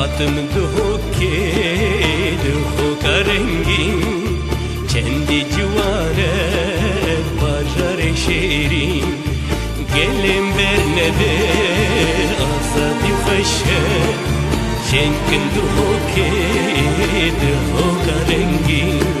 हाथम धो के धो करेंगी चंदी जुआर बाजार शेरी gelim berne de azadi feşe şenkin duho ke duho karengi